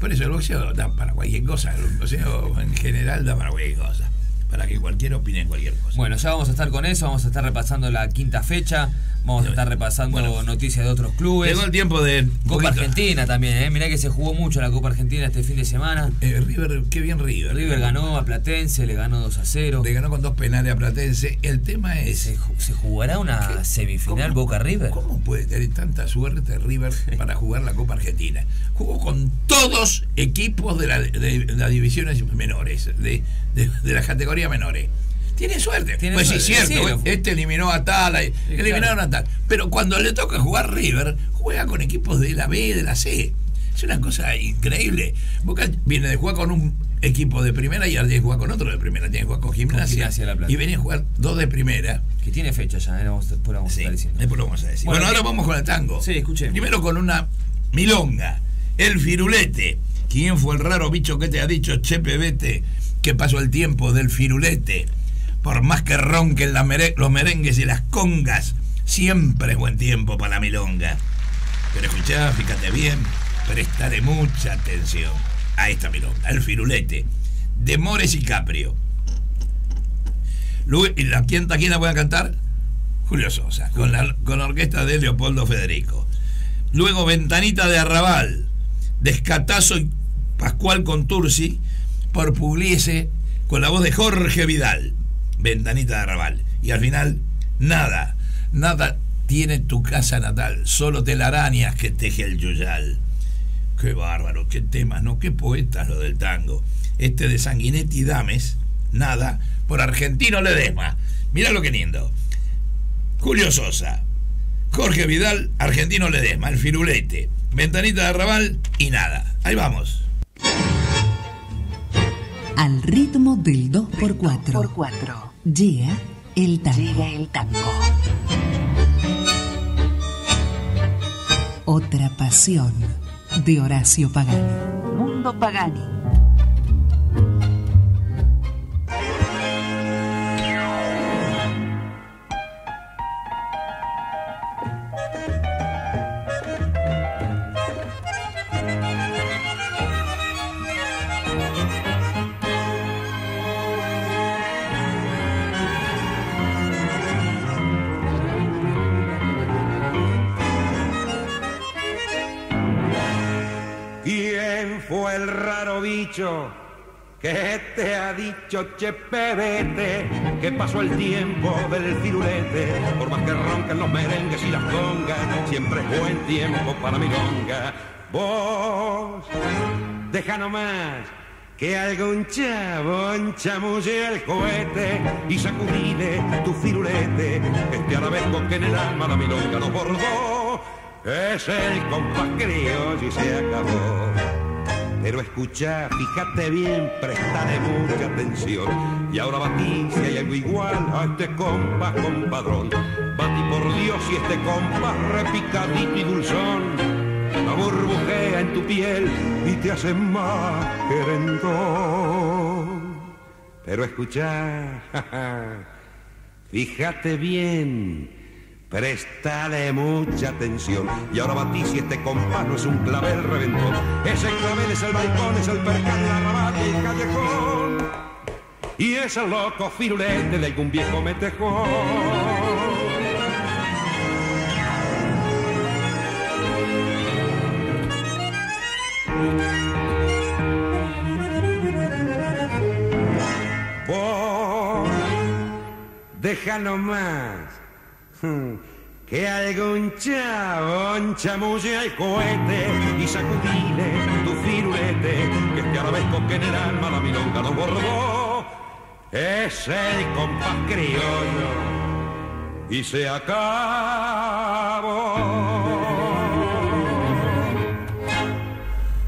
Por eso el boxeo da para cualquier cosa. El boxeo en general da para cualquier cosa. Para que cualquiera opine en cualquier cosa. Bueno, ya vamos a estar con eso, vamos a estar repasando la quinta fecha, vamos a estar repasando Bueno, noticias de otros clubes. Llegó el tiempo de. Copa Argentina también, ¿eh? Mirá que se jugó mucho la Copa Argentina este fin de semana. Eh, River, qué bien River. River ganó a Platense, le ganó 2 a 0. Le ganó con dos penales a Platense. El tema es. ¿Se, ju- se jugará una ¿Qué? semifinal ¿Cómo- Boca River? ¿Cómo puede tener tanta suerte River para jugar la Copa Argentina? Jugó con todos equipos de, la- de las divisiones menores, de, de, de las categorías menores. Tiene suerte. Tiene pues sí, suerte, cierto. sí, lo- este eliminó a tal, eliminaron a tal. Pero cuando le toca jugar River, juega con equipos de la B, de la C. Es una cosa increíble. Boca viene de jugar con un equipo de primera y ahora tiene que jugar con otro de primera. Tiene que jugar con Gimnasia. La y venía a jugar dos de primera. Que tiene fecha ya, ¿eh? Después vamos a Sí, estar diciendo. después lo vamos a decir. Bueno, Bueno, ahora ¿qué- vamos con el tango. Sí, escuchemos. Primero con una milonga. El firulete. ¿Quién fue el raro bicho que te ha dicho, Chepe, vete, que pasó el tiempo del firulete? Por más que ronquen los merengues y las congas, siempre es buen tiempo para la milonga. Pero escuchá, fíjate bien, prestaré mucha atención a esta milonga. El firulete. De Mores y Caprio. ¿Y la, quién, ¿A quién la voy a cantar? Julio Sosa, con la, con la orquesta de Leopoldo Federico. Luego Ventanita de Arrabal, Descatazo y Pascual Contursi, por Pugliese, con la voz de Jorge Vidal. Ventanita de Arrabal. Y al final, nada, nada tiene tu casa natal, solo telarañas que teje el yuyal. Qué bárbaro, qué temas, ¿no? Qué poetas lo del tango. Este de Sanguinetti Dames, nada, por Argentino Ledesma. Mira lo que lindo. Julio Sosa, Jorge Vidal, Argentino Ledesma, el firulete, Ventanita de Arrabal y nada. Ahí vamos. Al ritmo del 2x4. Por 4. Llega el tango. Llega el tango. Otra pasión de Horacio Pagani. Mundo Pagani. Raro bicho que te ha dicho Chepe vete? Que pasó el tiempo del firulete, por más que roncan los merengues y las congas, siempre es buen tiempo para milonga. Vos, deja nomás que algún chabón chamulle el cohete y sacudile tu firulete, este arabesco que en el alma la milonga no bordó. Es el compás criollo y se acabó. Pero escucha, fíjate bien, prestale mucha atención. Y ahora batí si hay algo igual a este compás compadrón. Batí por Dios y este compás repicadito y dulzón. La burbujea en tu piel y te hace más querendón. Pero escucha, fíjate bien. Prestale mucha atención. Y ahora batí si este compás no es un clavel reventón. Ese clavel es el balcón, es el percal, la rabata y el callejón. Y es loco firulete de algún viejo metejón. Vos, déjalo más que algún chabón chamulle al cohete y sacudile tu firulete, que este arabesco que en el alma la milonga lo bordó. Es el compás criollo y se acabó.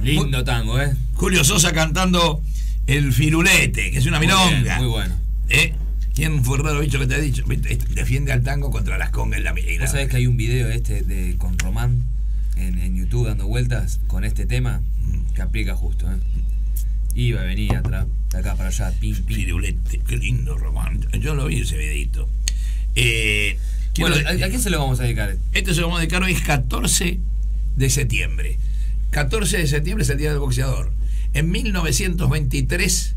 Lindo tango, ¿eh? Julio Sosa cantando El Firulete, que es una Muy milonga. bien, muy bueno. ¿Eh? ¿Quién fue el raro bicho que te ha dicho? Viste, Defiende al tango contra las congas en la milonga. ¿Vos sabés que hay un video este de con Román en, en YouTube dando vueltas con este tema que aplica justo, ¿eh? Iba, venía, atrás, de acá para allá, pim, pim. Firulete, qué lindo Román. Yo lo vi ese videito. Eh, Bueno, ¿a, a quién se lo vamos a dedicar? Esto se lo vamos a dedicar hoy es 14 de septiembre. 14 de septiembre es el Día del Boxeador. En 1923,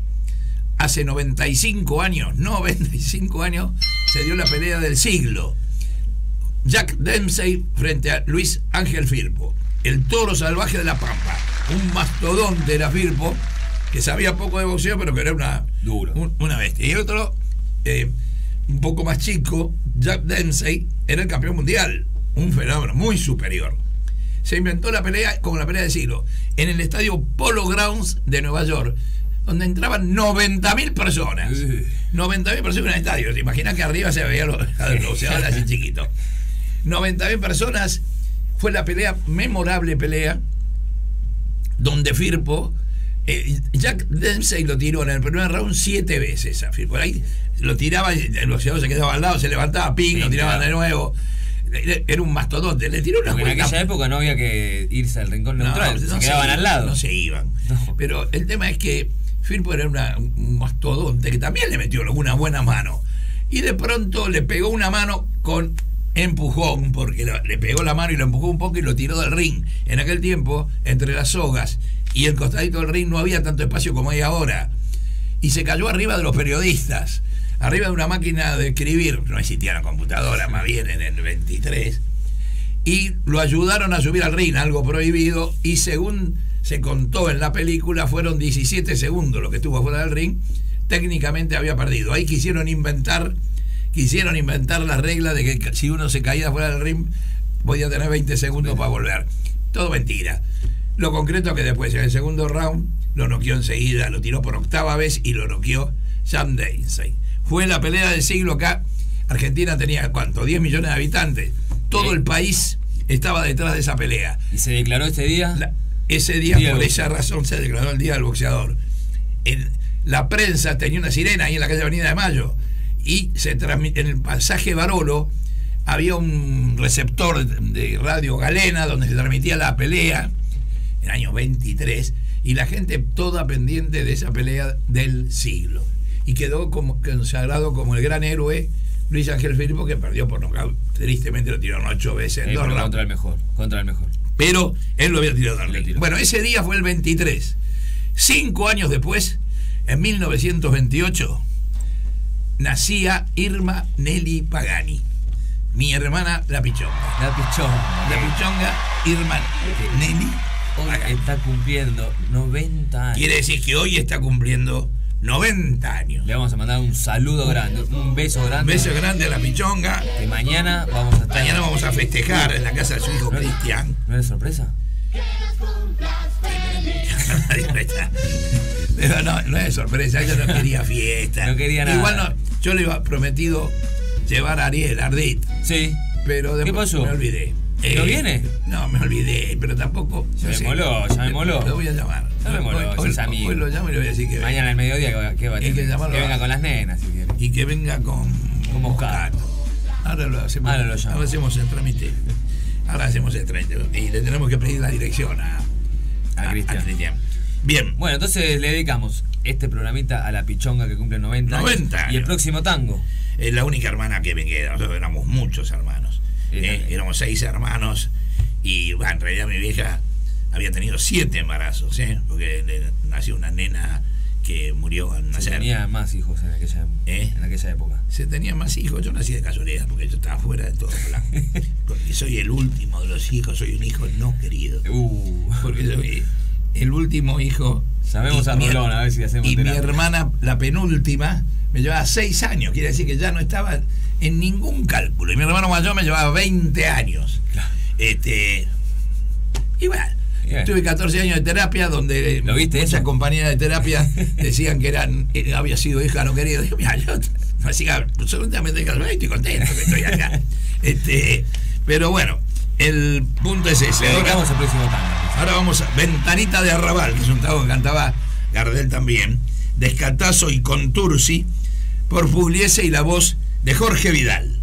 hace 95 años, 95 años, se dio la pelea del siglo. Jack Dempsey frente a Luis Ángel Firpo, el toro salvaje de la Pampa, un mastodonte era Firpo, que sabía poco de boxeo, pero que era una, Duro. un- una bestia. Y otro, eh, un poco más chico, Jack Dempsey, era el campeón mundial, un fenómeno muy superior. Se inventó la pelea como la pelea del siglo, en el estadio Polo Grounds de Nueva York, donde entraban 90.000 personas. Sí. 90.000 personas en el estadio. ¿Te imaginas que arriba se veía los, boxeadores así chiquitos? 90.000 personas. Fue la pelea, memorable pelea, donde Firpo, eh, Jack Dempsey lo tiró en el primer round siete veces a Firpo. Ahí lo tiraba, y el boxeador se quedaba al lado, se levantaba, ping, lo Sí, tiraban claro. de nuevo. Era un mastodonte, le tiró una Porque en aquella época no había que irse al rincón neutral, se no quedaban iban, al lado. No se iban. No. Pero el tema es que Firpo era una- un mastodonte que también le metió una buena mano. Y de pronto le pegó una mano con empujón, porque le pegó la mano y lo empujó un poco y lo tiró del ring. En aquel tiempo, entre las sogas y el costadito del ring no había tanto espacio como hay ahora. Y se cayó arriba de los periodistas, arriba de una máquina de escribir, no existía la computadora, más bien en el 23 y lo ayudaron a subir al ring, algo prohibido, y según se contó en la película, fueron 17 segundos lo que estuvo fuera del ring, técnicamente había perdido. Ahí quisieron inventar, quisieron inventar la regla de que si uno se caía fuera del ring, podía tener 20 segundos para volver. Todo mentira. Lo concreto que después, en el segundo round, lo noqueó enseguida, lo tiró por octava vez y lo noqueó Sam Dainsey. Fue la pelea del siglo acá. Argentina tenía, ¿cuánto? 10 millones de habitantes. Todo el país estaba detrás de esa pelea. Y se declaró este día. La- ese día, Día por esa razón, se declaró el Día del Boxeador. En, la prensa tenía una sirena ahí en la calle Avenida de Mayo y se en el pasaje Barolo había un receptor de, de radio galena donde se transmitía la pelea en el año 23 y la gente toda pendiente de esa pelea del siglo. Y quedó como consagrado como el gran héroe Luis Ángel Filipo que perdió por nocaut. Tristemente lo tiraron ocho veces en dos rounds contra el mejor, contra el mejor. pero él lo había tirado al. Bueno, ese día fue el 23. Cinco años después, en 1928, nacía Irma Nelly Pagani, mi hermana La Pichonga. La pichón. La Pichonga, Irma Nelly Hoy Pagani. está cumpliendo 90 años. Quiere decir que hoy está cumpliendo 90 años. Le vamos a mandar un saludo grande, un beso Un grande. beso grande a La Pichonga. Que mañana vamos a estar. Mañana vamos a festejar en la casa de su hijo Cristian. ¿No es sorpresa? Pero no, no es sorpresa, ella no quería fiesta. No quería nada. Igual no, yo le iba prometido llevar a Ariel, Ardit, Sí. pero ¿Qué después pasó? me olvidé. Eh, ¿No viene? No, me olvidé, pero tampoco. Ya me sé. moló, ya me moló. Lo voy a llamar. Ya me moló, Hoy- es amigo. hoy lo llamo y le voy a decir que. Mañana al mediodía, ¿qué- ¿qué va a que tener? llamarlo Que venga a- con las nenas si quiere. Y que venga con, Con Moscato. Ahora lo hacemos. Ahora lo llamo. ahora hacemos el trámite. Ahora hacemos el trámite. Y le tenemos que pedir la dirección a, A Cristian. Bien. Bueno, entonces le dedicamos este programita a la pichonga que cumple 90 años. 90 Y el años. próximo tango. Es la única hermana que me queda. Nosotros éramos muchos hermanos. Eh, éramos seis hermanos. Y en realidad mi vieja había tenido siete embarazos, ¿eh? porque le nació una nena que murió al Se nacer. tenía más hijos en aquella, ¿Eh? en aquella época. Se tenían más hijos. Yo nací de casualidad porque yo estaba fuera de todo plan. Porque soy el último de los hijos, soy un hijo no querido. Uh, Porque soy el último hijo. Llamemos Y a Rolón a ver si hacemos Y mi hermana, la penúltima, me llevaba seis años, quiere decir que ya no estaba en ningún cálculo. Y mi hermano mayor me llevaba 20 años. Este, y bueno, tuve 14 años de terapia donde ¿Lo viste muchas eso? compañeras de terapia decían que eran, había sido hija no querida. Digo, mira, yo no hacía absolutamente caso, Ay, estoy contento que estoy acá. Este, pero bueno, el punto es ese. Le Ahora- dedicamos el próximo tango. Ahora vamos a Ventanita de Arrabal, que es un tango que cantaba Gardel también, Descatazo y Contursi, por Pugliese y la voz de Jorge Vidal.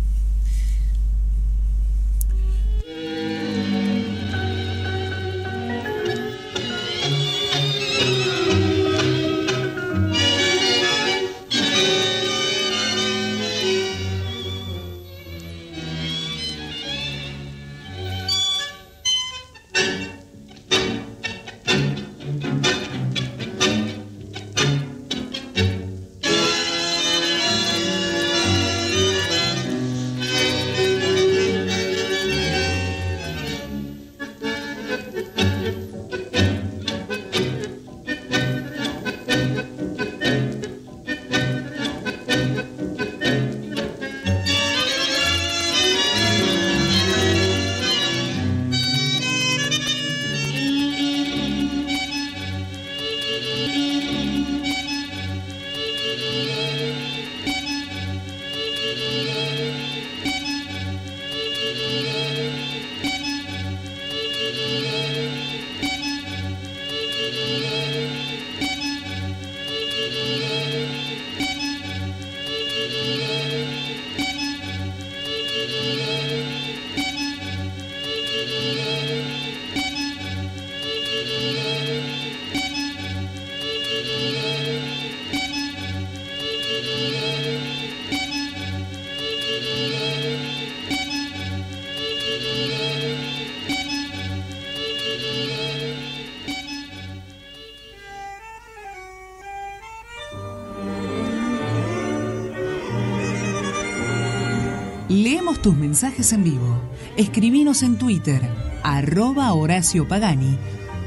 Tus mensajes en vivo. Escribinos en Twitter, arroba Horacio Pagani,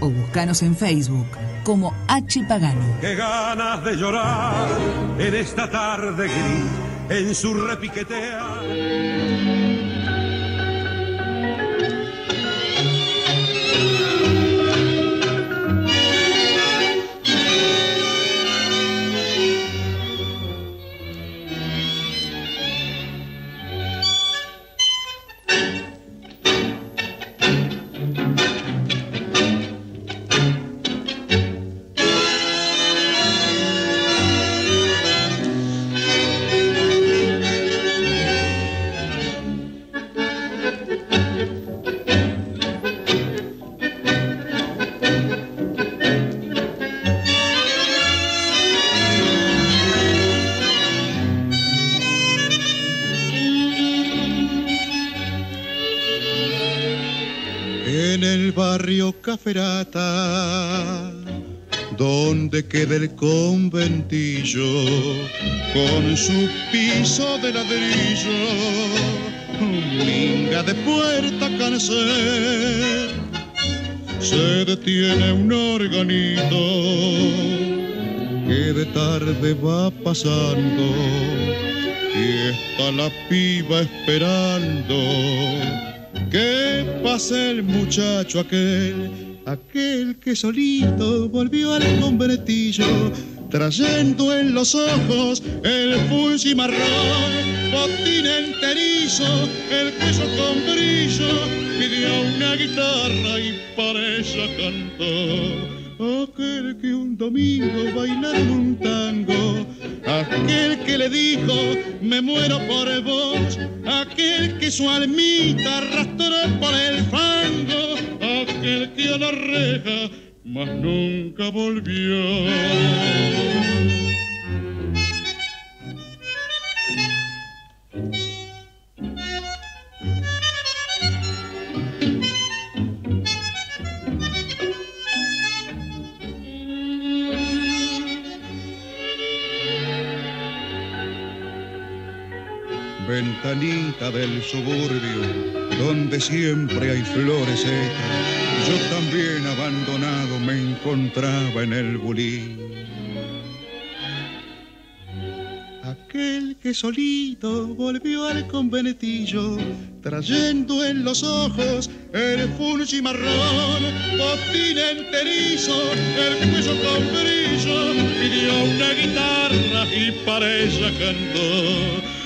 o buscanos en Facebook como H Pagani. Qué ganas de llorar en esta tarde gris, en su repiquetea. Caferata, donde queda el conventillo, con su piso de ladrillo, minga de puerta canecer, se detiene un organito que de tarde va pasando y está la piba esperando que pase el muchacho aquel, aquel que solito volvió al convertillo, trayendo en los ojos el pulsi marrón, botín enterizo, el cuello con brillo, pidió una guitarra y para ella cantó. Aquel que un domingo bailaron un tango, aquel que le dijo me muero por vos, aquel que su almita arrastró por el fango, aquel que a la reja más nunca volvió. Ventanita del suburbio, donde siempre hay flores secas, yo también abandonado me encontraba en el bulín. aquel que solito volvió al conventillo, trayendo en los ojos el funchi marrón, botín enterizo, el cuello con brillo, pidió una guitarra y para ella cantó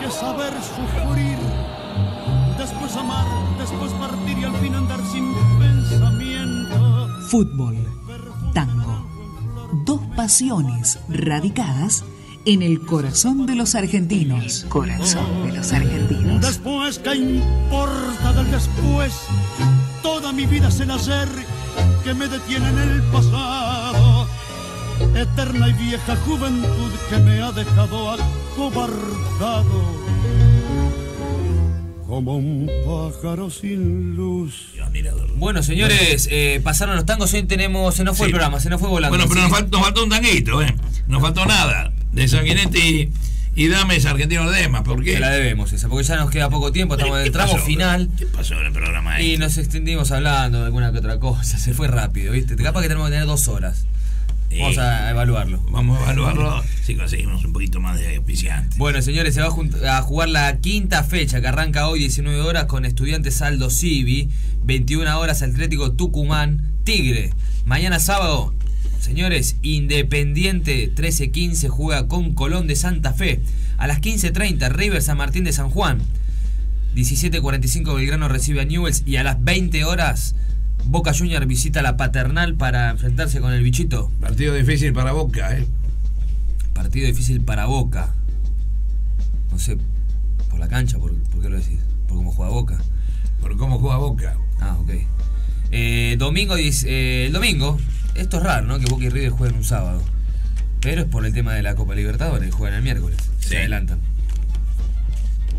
que saber sufrir, después amar, después partir y al fin andar sin pensamiento. Fútbol, tango. Dos pasiones radicadas en el corazón de los argentinos. Corazón de los argentinos. Después, ¿qué importa del después? Toda mi vida es el ayer que me detiene en el pasado. Eterna y vieja juventud que me ha dejado acobardado. Como un pájaro sin luz. Bueno, señores, eh, pasaron los tangos. Hoy tenemos. Se nos fue el programa, se nos fue volando. Bueno, pero nos, faltó un tanguito, ¿eh? Nos faltó nada. De Sanguinetti y, y Dames Argentino Dema. ¿Por qué? Se la debemos esa, porque ya nos queda poco tiempo, estamos en el ¿Qué tramo pasó? final. ¿Qué pasó en el programa Y este? nos extendimos hablando de alguna que otra cosa, se fue rápido, ¿viste? Capaz que tenemos que tener dos horas. Vamos Eh, a evaluarlo. Vamos a evaluarlo si conseguimos un poquito más de auspiciantes. Bueno, señores, se va a jugar la quinta fecha que arranca hoy 19 horas con Estudiantes Saldo Civi, 21 horas Atlético Tucumán, Tigre. Mañana sábado, señores, Independiente 13-15 juega con Colón de Santa Fe. A las 15.30 River San Martín de San Juan. 17.45 Belgrano recibe a Newells y a las 20 horas Boca Junior visita la Paternal para enfrentarse con el bichito. Partido difícil para Boca, ¿eh? Partido difícil para Boca. No sé, por la cancha, ¿por, por qué lo decís? ¿Por cómo juega Boca? Por cómo juega Boca. Ah, ok. Eh, domingo, eh, el domingo, esto es raro, ¿no? Que Boca y River jueguen un sábado. Pero es por el tema de la Copa Libertadores, juegan el miércoles. Sí. Se adelantan.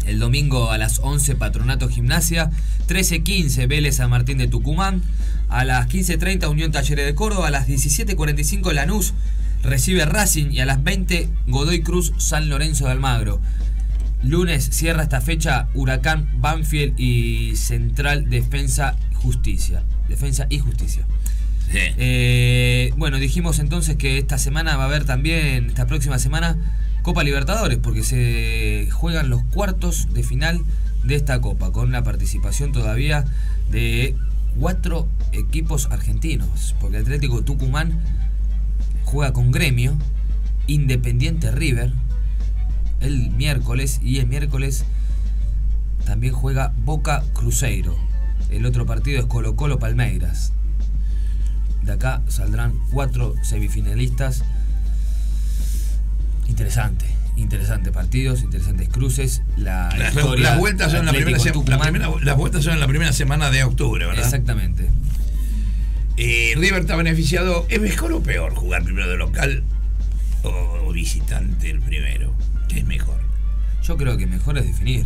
El domingo a las 11 Patronato Gimnasia, 13.15 Vélez San Martín de Tucumán, a las 15.30 Unión Talleres de Córdoba, a las 17.45 Lanús recibe Racing y a las 20 Godoy Cruz San Lorenzo de Almagro. Lunes cierra esta fecha Huracán, Banfield y Central Defensa Justicia. Defensa y Justicia. Sí. Eh, bueno, dijimos entonces que esta semana va a haber también, esta próxima semana, Copa Libertadores, porque se juegan los cuartos de final de esta Copa, con la participación todavía de cuatro equipos argentinos, porque Atlético Tucumán juega con Gremio, Independiente River, el miércoles, y el miércoles también juega Boca Cruzeiro. El otro partido es Colo Colo Palmeiras. De acá saldrán cuatro semifinalistas. Interesante, interesantes partidos, interesantes cruces. La Las, historia las vueltas son la primera, la primera- las vueltas son en la primera semana de octubre, ¿verdad? Exactamente. Eh, River está beneficiado. ¿Es mejor o peor jugar primero de local o, visitante el primero? ¿Qué es mejor? Yo creo que mejor es definir.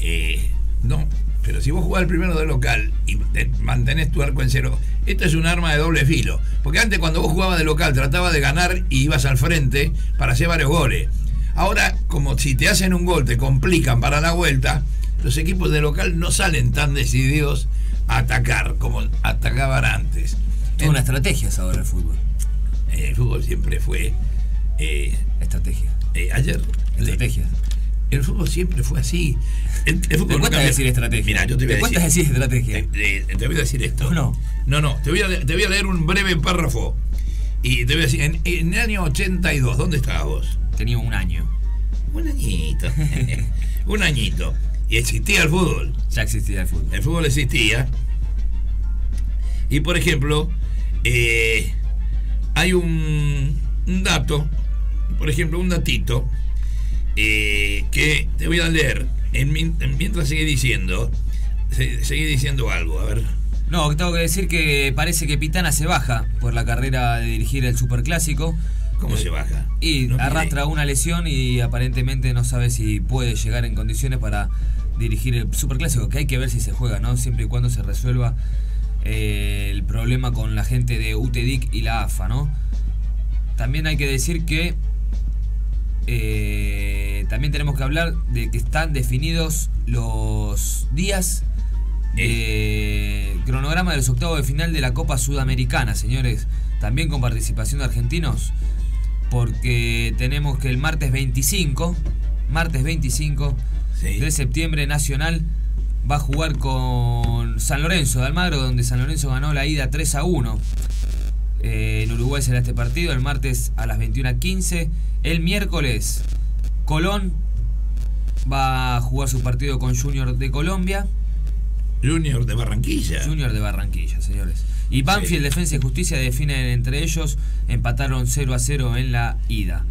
Eh, no, pero si vos jugás el primero de local y te- mantenés tu arco en cero, esto es un arma de doble filo. Porque antes cuando vos jugabas de local trataba de ganar y ibas al frente para hacer varios goles. Ahora, como si te hacen un gol, te complican para la vuelta, los equipos de local no salen tan decididos a atacar como atacaban antes. Es una estrategia es ahora el fútbol. En el fútbol siempre fue... eh, Estrategia. eh, ayer... Estrategia. El fútbol siempre fue así. El, el fútbol Te cuesta decir estrategia. Mira, yo te voy a Te decir. decir estrategia. Te, voy a decir esto. No. No, no. Te voy a, te voy a leer un breve párrafo. Y te voy a decir, en, en el año 82, ¿dónde estabas vos? Tenía un año. Un añito. un añito. Y existía el fútbol. Ya existía el fútbol. El fútbol existía. Y por ejemplo, eh, hay un, un dato, por ejemplo, un datito, eh, que te voy a leer. En mientras sigue diciendo, se- sigue diciendo algo, a ver. No, tengo que decir que parece que Pitana se baja por la carrera de dirigir el Superclásico ¿Cómo se baja? Y No arrastra una lesión y aparentemente no sabe si puede llegar en condiciones para dirigir el Superclásico, que hay que ver si se juega, ¿no? Siempre y cuando se resuelva eh, el problema con la gente de UTEDIC y la AFA, ¿no? También hay que decir que eh, también tenemos que hablar de que están definidos los días de cronograma de los octavos de final de la Copa Sudamericana, señores. También con participación de argentinos. Porque tenemos que el martes 25, martes 25 de septiembre Nacional va a jugar con San Lorenzo de Almagro, donde San Lorenzo ganó la ida 3 a 1. Eh, en Uruguay será este partido, el martes a las 21.15. El miércoles, Colón va a jugar su partido con Junior de Colombia. Junior de Barranquilla. Junior de Barranquilla, señores. Y Banfield, Defensa y Justicia definen entre ellos. Empataron 0 a 0 en la ida.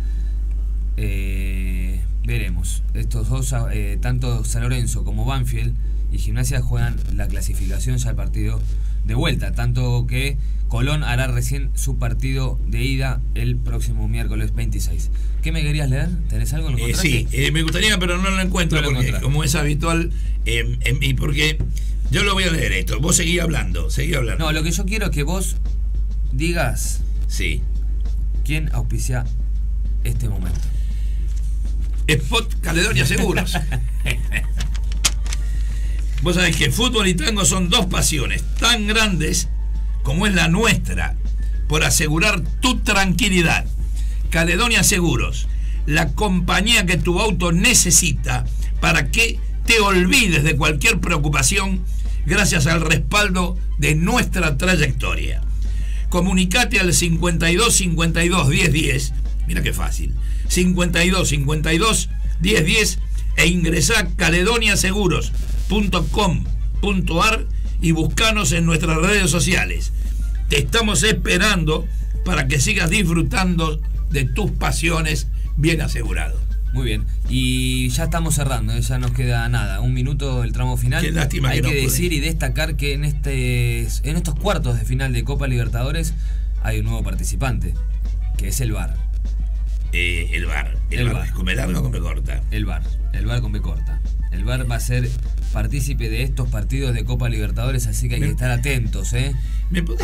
Eh, veremos. Estos dos, eh, tanto San Lorenzo como Banfield y Gimnasia juegan la clasificación ya al partido de vuelta. Tanto que Colón hará recién su partido de ida el próximo miércoles 26. ¿Qué me querías leer? ¿Tenés algo? ¿Lo Eh, sí, eh, me gustaría, pero no lo encuentro No lo porque, como es habitual, eh, em, y porque yo lo voy a leer esto. Vos seguí hablando, seguí hablando. No, lo que yo quiero es que vos digas. Sí. ¿Quién auspicia este momento? Spot Caledonia Seguros. Vos sabés que fútbol y tango son dos pasiones tan grandes como es la nuestra por asegurar tu tranquilidad. Caledonia Seguros, la compañía que tu auto necesita para que te olvides de cualquier preocupación gracias al respaldo de nuestra trayectoria. Comunicate al 52 52 10 10. Mira qué fácil. 52 52 10 10 e ingresá a caledoniaseguros.com.ar y buscanos en nuestras redes sociales. Te estamos esperando para que sigas disfrutando de tus pasiones bien asegurado. Muy bien. Y ya estamos cerrando, ya nos queda nada. Un minuto el tramo final. Qué lástima Hay que que, no pude. decir y destacar que en, este, en estos cuartos de final de Copa Libertadores hay un nuevo participante, que es el VAR. Eh, el bar. El, El bar. bar. Come largo, come corta. El VAR. El VAR con B corta. El VAR va a ser partícipe de estos partidos de Copa Libertadores, así que hay que estar atentos, ¿eh?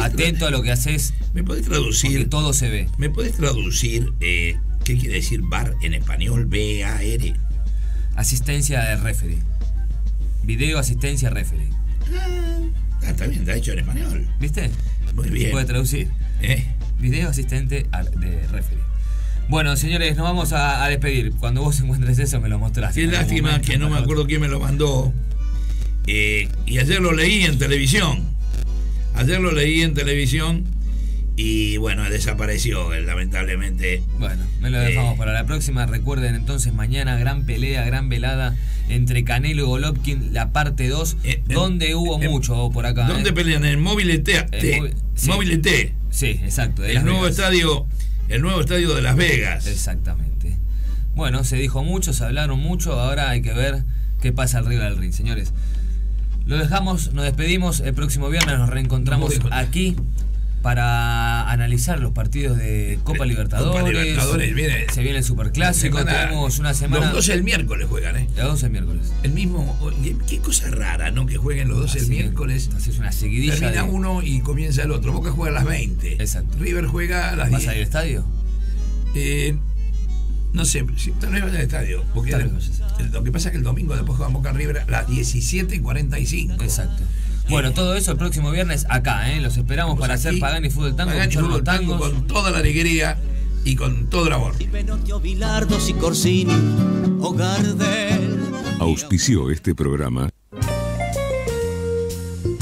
Atento a lo que haces. ¿Me podés traducir? Porque todo se ve. ¿Me podés traducir eh, qué quiere decir bar en español? B-A-R. Asistencia de referee. Video asistencia referee. Ah, está bien, está hecho en español. ¿Viste? Muy bien. Se puede traducir. ¿Eh? Video asistente de referee. Bueno, señores, nos vamos a, a despedir. Cuando vos encuentres eso, me lo mostrás. Qué lástima momento. que no me acuerdo quién me lo mandó. Eh, y ayer lo leí en televisión. Ayer lo leí en televisión y bueno, desapareció, eh, lamentablemente. Bueno, me lo dejamos Eh, para la próxima. Recuerden entonces, mañana gran pelea, gran velada entre Canelo y Golovkin, la parte 2, donde hubo mucho por acá. ¿Dónde pelean? En el Móvil T. Sí. Móvil T. Sí, exacto. El nuevo estadio, el nuevo estadio de Las Vegas. Exactamente. Bueno, se dijo mucho, se hablaron mucho, ahora hay que ver qué pasa arriba del ring, señores. Lo dejamos, nos despedimos, el próximo viernes nos reencontramos aquí para analizar los partidos de Copa Libertadores. Copa Libertadores, viene- Se viene el Superclásico, Semana- tenemos una semana... Los dos el miércoles juegan, ¿eh? Los dos el miércoles. El mismo. Qué, cosa rara, ¿no? Que jueguen los dos el Así, miércoles. Haces una seguidilla Termina de- uno y comienza el otro. Boca juega a las 20. Exacto. River juega a las ¿Vas 10. a ir al estadio? Eh, no sé, tal vez vaya al estadio. Porque el- lo que pasa es que el domingo después juegan Boca River a las 17.45. Exacto. Bueno, todo eso el próximo viernes acá, ¿eh? Los esperamos para hacer Pagani Fútbol Tango, Pagani Fútbol Tango con toda la alegría y con todo el amor. Benotio, Bilardos y Corsini, hogar del Auspició este programa.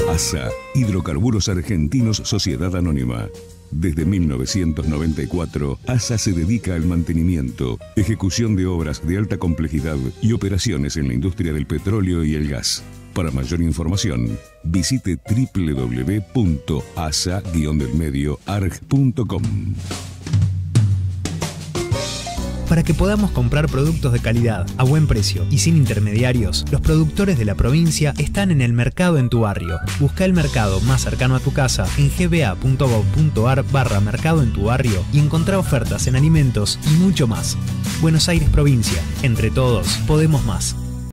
ASA, Hidrocarburos Argentinos Sociedad Anónima. Desde 1994, ASA se dedica al mantenimiento, ejecución de obras de alta complejidad y operaciones en la industria del petróleo y el gas. Para mayor información, visite www.asa-delmedioarg.com. Para que podamos comprar productos de calidad, a buen precio y sin intermediarios, los productores de la provincia están en el mercado en tu barrio. Busca el mercado más cercano a tu casa en gba.gov.ar barra mercado en tu barrio y encontrá ofertas en alimentos y mucho más. Buenos Aires Provincia. Entre todos, podemos más.